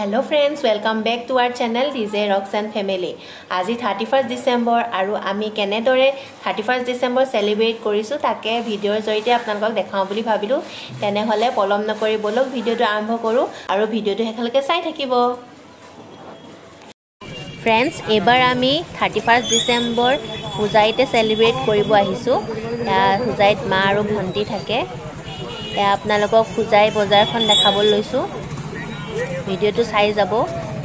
Hello' friends welcome back to our channel D J Rocks and family আজি thirty first December আৰু আমি কেনেদৰে thirty first December celebrate কৰিছোঁ তাকে ভিডিঅ'ৰ জৰিয়তে আপোনালোকক দেখাওঁ বুলি ভাবিলোঁ। তেনেহ'লে পলম নকৰি ব'লক ভিডিঅ'টো আৰম্ভ কৰোঁ আৰু ভিডিঅ'টো শেষলৈকে চাই থাকিব। ফ্ৰেণ্ডছ এইবাৰ আমি থাৰ্টি ফাৰ্ষ্ট ডিচেম্বৰ হোজাইতে চেলিব্ৰেট কৰিব আহিছোঁ। হোজাইত মা আৰু ভণ্টি থাকে। আপোনালোকক হোজাই বজাৰখন দেখাবলৈ লৈছোঁ। ভিডিঅ'টো চাই যাব।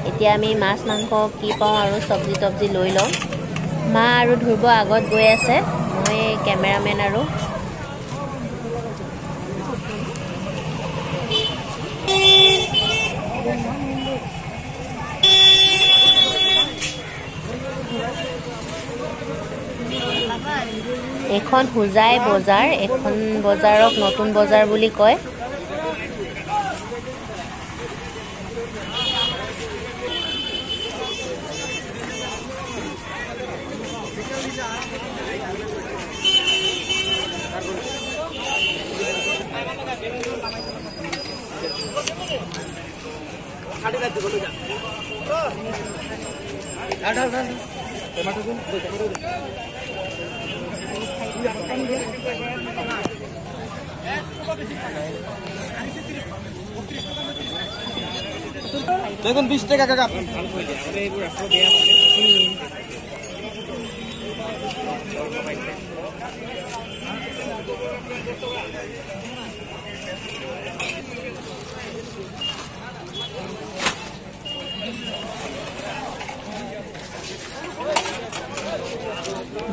এতিয়া আমি মাছ মাংস কি পাওঁ আৰু চব্জি তব্জি লৈ লওঁ। মা আৰু ধ্ৰুৱ আগত গৈ আছে। মই কেমেৰামেন আৰু। এইখন হোজাই বজাৰ এইখন বজাৰক নতুন বজাৰ বুলি কয়। দেখুন বিশ টাকা কাকা।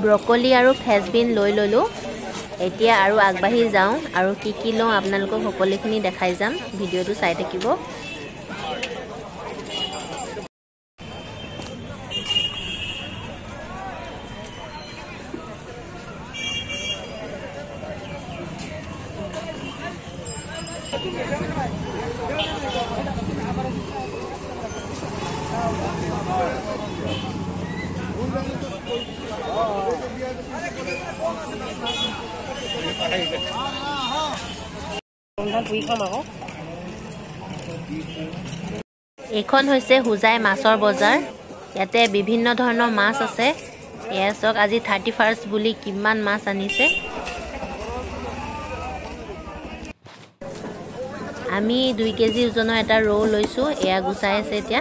ব্ৰকলি আৰু ফেচবিন লৈ ল'লোঁ। এতিয়া আৰু আগবাঢ়ি যাওঁ। আৰু কি কি লওঁ আপোনালোকক সকলোখিনি দেখাই যাম। ভিডিঅ'টো চাই থাকিব। এইখন হৈছে হোজাই মাছৰ বজাৰ। ইয়াতে বিভিন্ন ধৰণৰ মাছ আছে। এয়া চাওক আজি থাৰ্টি ফাৰ্ষ্ট বুলি কিমান মাছ আনিছে। আমি দুই কেজি ওজনৰ এটা ৰৌ লৈছোঁ। এয়া গুচাই আছে এতিয়া।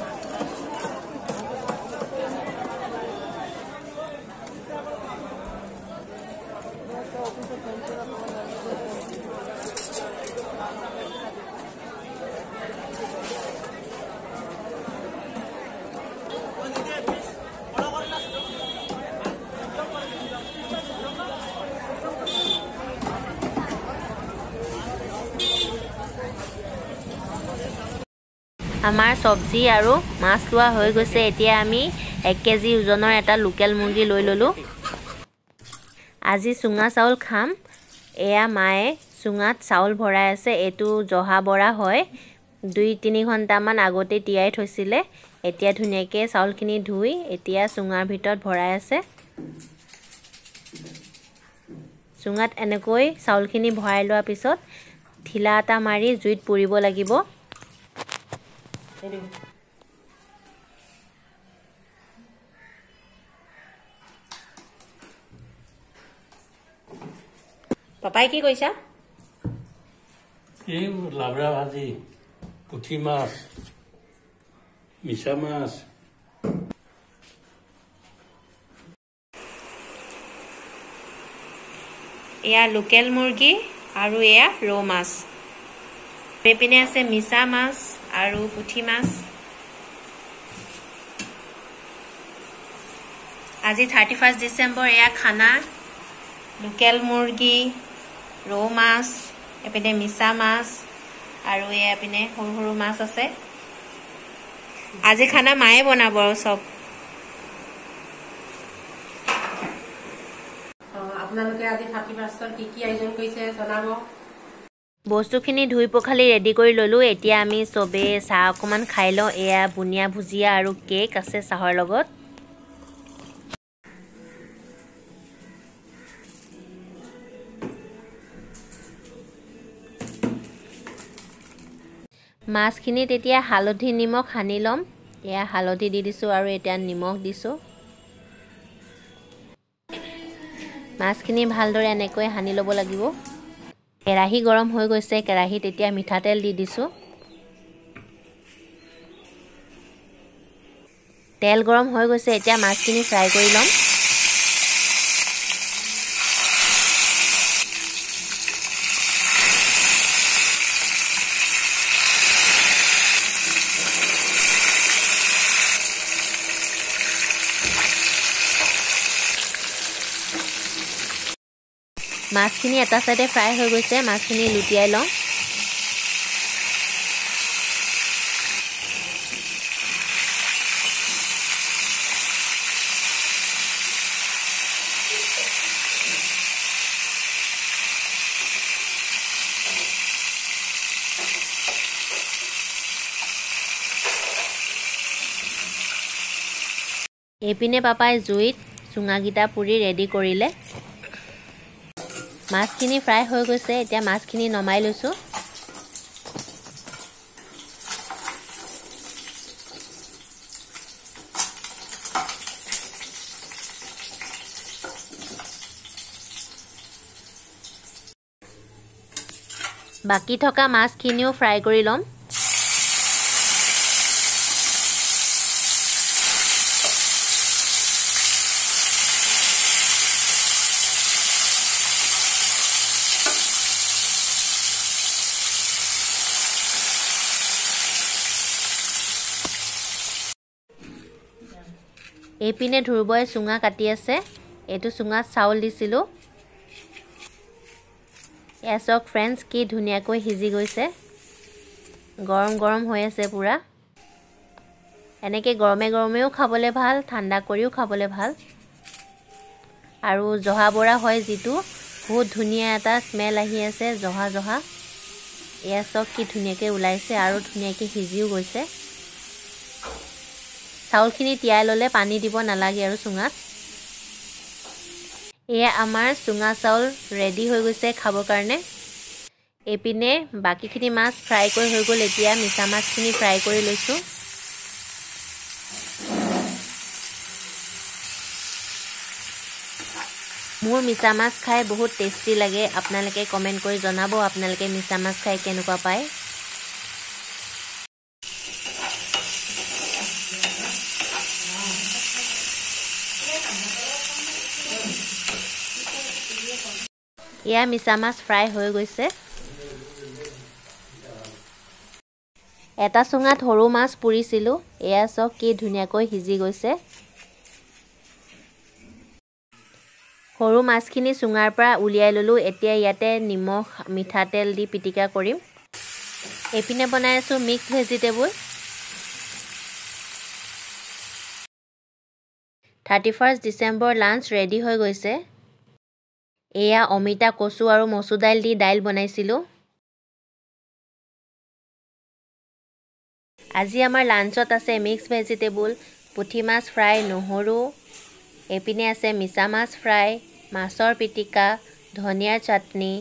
আমাৰ চব্জি আৰু মাছ লোৱা হৈ গৈছে। এতিয়া আমি এক কেজি ওজনৰ এটা লোকেল মুৰ্গী লৈ ল'লোঁ। আজি চুঙা চাউল খাম। এয়া মায়ে চুঙাত চাউল ভৰাই আছে। এইটো জহা বৰা হয়। দুই তিনি ঘণ্টামান আগতে তিয়াই থৈছিলে। এতিয়া ধুনীয়াকৈ চাউলখিনি ধুই এতিয়া চুঙাৰ ভিতৰত ভৰাই আছে। চুঙাত এনেকৈ চাউলখিনি ভৰাই লোৱাৰ পিছত ঢিলা এটা মাৰি জুইত পুৰিব লাগিব। পাপাই কি কৈছা এই লাবৰা ভাজি পুঠি মাছ মিছা মাছ এয়া লোকেল মুৰ্গী আৰু এয়া ৰৌ মাছ এইপিনে আছে মিছা মাছ আৰু পুঠি মাছ। আজি থাৰ্টি ফাৰ্ষ্ট ডিচেম্বৰ এয়া খানা। লোকেল মুৰ্গী ৰৌ মাছ এপিনে মিছা মাছ আৰু এয়া পিনে সৰু সৰু মাছ আছে। আজি খানা মায়ে বনাব আৰু চব। আপোনালোকে আজি থাৰ্টি ফাৰ্ষ্টত কি কি আয়োজন কৰিছে জনাব। বস্তুখিনি ধুই পখালি ৰেডি কৰি ল'লোঁ। এতিয়া আমি চবেই চাহ অকণমান খাই লওঁ। এয়া বুনিয়া ভুজিয়া আৰু কেক আছে চাহৰ লগত। মাছখিনিত এতিয়া হালধি নিমখ সানি ল'ম। এয়া হালধি দি দিছোঁ আৰু এতিয়া নিমখ দিছোঁ। মাছখিনি ভালদৰে এনেকৈ সানি ল'ব লাগিব। কেৰাহী গৰম হৈ গৈছে কেৰাহীত এতিয়া মিঠাতেল দি দিছোঁ। তেল গৰম হৈ গৈছে এতিয়া মাছখিনি ফ্ৰাই কৰি ল'ম। মাছখিনি এটা চাইডে ফ্ৰাই হৈ গৈছে মাছখিনি লুটিয়াই লওঁ। এইপিনে পাপাই জুইত চুঙাকেইটা পুৰি ৰেডি কৰিলে। মাছখিনি ফ্ৰাই হৈ গৈছে। এতিয়া মাছখিনি নমাই লৈছোঁ। বাকী থকা মাছখিনিও ফ্ৰাই কৰি ল'ম। এইপিনে ধ্ৰুৱই চুঙা কাটি আছে। এইটো চুঙাত চাউল দিছিলোঁ। এয়া চাওক ফ্ৰেণ্ডছ কি ধুনীয়াকৈ সিজি গৈছে। গৰম গৰম হৈ আছে পূৰা। এনেকৈ গৰমে গৰমেও খাবলৈ ভাল ঠাণ্ডা কৰিও খাবলৈ ভাল। আৰু জহা বৰা হয় যিটো বহুত ধুনীয়া এটা স্মেল আহি আছে জহা জহা। এয়া চাওক কি ধুনীয়াকৈ ওলাইছে আৰু ধুনীয়াকৈ সিজিও গৈছে। চাউলখিনি তিয়াই ল'লে পানী দিব নালাগে আৰু চুঙাত। এয়া আমাৰ চুঙা চাউল ৰেডি হৈ গৈছে খাবৰ কাৰণে। এইপিনে বাকীখিনি মাছ ফ্ৰাই কৰি হৈ গ'ল এতিয়া মিছা মাছখিনি ফ্ৰাই কৰি লৈছোঁ। মোৰ মিছা মাছ খাই বহুত টেষ্টি লাগে। আপোনালোকে কমেণ্ট কৰি জনাব আপোনালোকে মিছা মাছ খাই কেনেকুৱা পায়। এয়া মিছা মাছ ফ্ৰাই হৈ গৈছে। এটা চুঙাত সৰু মাছ পুৰিছিলোঁ এয়া চাওক কি ধুনীয়াকৈ সিজি গৈছে। সৰু মাছখিনি চুঙাৰ পৰা উলিয়াই ল'লোঁ এতিয়া ইয়াতে নিমখ মিঠাতেল দি পিটিকা কৰিম। এইপিনে বনাই আছোঁ mix vegetable. Thirty first December lunch ready হৈ গৈছে। এয়া অমিতা কচু আৰু মচুৰ দাইল দি দাইল বনাইছিলোঁ। আজি আমাৰ লাঞ্চত আছে মিক্স ভেজিটেবল পুঠি মাছ ফ্ৰাই নহৰু এইপিনে আছে মিছা মাছ ফ্ৰাই মাছৰ পিটিকা ধনিয়াৰ চাটনি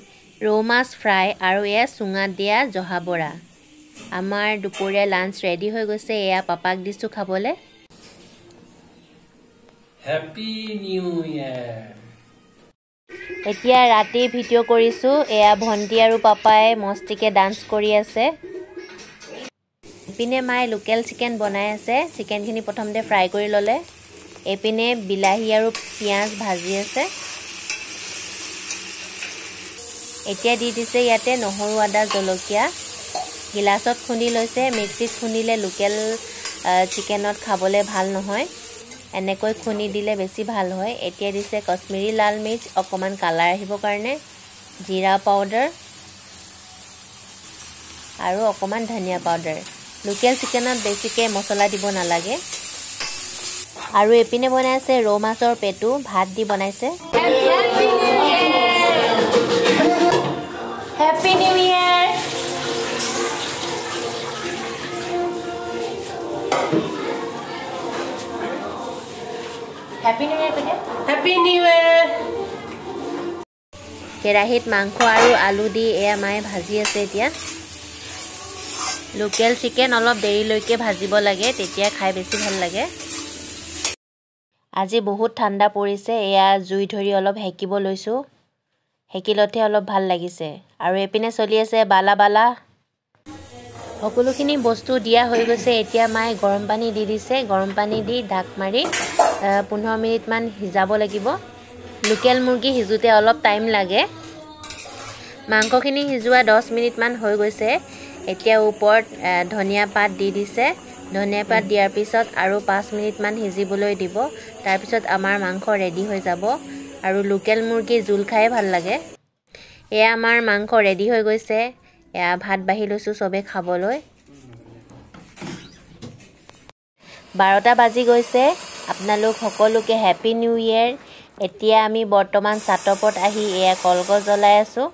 ৰৌ মাছ ফ্ৰাই আৰু এয়া চুঙাত দিয়া জহা বৰা। আমাৰ দুপৰীয়া লাঞ্চ ৰেডি হৈ গৈছে এয়া পাপাক দিছোঁ খাবলৈ। হেপী নিউ ইয়েৰ এতিয়া ৰাতি ভিডিঅ' কৰিছোঁ এয়া ভণ্টি আৰু পাপাই মস্তিকে ডান্স কৰি আছে। এইপিনে মায়ে লোকেল চিকেন বনাই আছে চিকেনখিনি প্ৰথমতে ফ্ৰাই কৰি ল'লে। এইপিনে বিলাহী আৰু পিঁয়াজ ভাজি আছে। এতিয়া দি দিছে ইয়াতে নহৰু আদা জলকীয়া। গিলাচত খুন্দি লৈছে মিক্সিত খুন্দিলে লোকেল চিকেনত খাবলৈ ভাল নহয়। এনেকৈ খুন্দি দিলে বেছি ভাল হয়। এতিয়া দিছে কাশ্মীৰী লাল মিৰ্চ অকণমান কালাৰ আহিবৰ কাৰণে জিৰা পাউডাৰ আৰু অকণমান ধনিয়া পাউডাৰ। লোকেল চিকেনত বেছিকৈ মছলা দিব নালাগে। আৰু এইপিনে বনাইছে ৰৌ মাছৰ পেটু ভাত দি বনাইছে। Happy new happy new year পিনে হেপী নিউ ইয়েৰ কেৰাহীত মাংস আৰু আলু দি এয়া মায়ে ভাজি আছে এতিয়া। লোকেল চিকেন অলপ দেৰিলৈকে ভাজিব লাগে তেতিয়া খাই বেছি ভাল লাগে। আজি বহুত ঠাণ্ডা পৰিছে এয়া জুই ধৰি অলপ সেকিব লৈছোঁ। সেকিলতহে অলপ ভাল লাগিছে। আৰু এইপিনে চলি আছে বালা বালা। সকলোখিনি বস্তু দিয়া হৈ গৈছে এতিয়া মায়ে গৰম পানী দি দিছে। গৰম পানী দি ঢাক মাৰি পোন্ধৰ মিনিটমান সিজাব লাগিব। লোকেল মুৰ্গী সিজোতে অলপ টাইম লাগে। মাংসখিনি সিজোৱা দহ মিনিটমান হৈ গৈছে। এতিয়া ওপৰত ধনিয়া পাত দি দিছে। ধনিয়া পাত দিয়াৰ পিছত আৰু পাঁচ মিনিটমান সিজিবলৈ দিব। তাৰপিছত আমাৰ মাংস ৰেডি হৈ যাব। আৰু লোকেল মুৰ্গী জোল খায়ে ভাল লাগে। এয়া আমাৰ মাংস ৰেডি হৈ গৈছে। এয়া ভাত বাঢ়ি লৈছোঁ চবেই খাবলৈ। বাৰটা বাজি গৈছে। আপোনালোক সকলোকে হেপী নিউ ইয়েৰ এতিয়া আমি বৰ্তমান ওপৰত আহি এয়া কলগছ জ্বলাই আছোঁ।